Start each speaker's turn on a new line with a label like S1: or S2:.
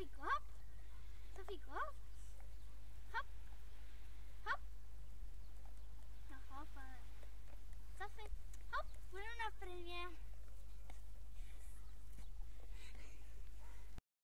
S1: Sophie, go up. Sophie, go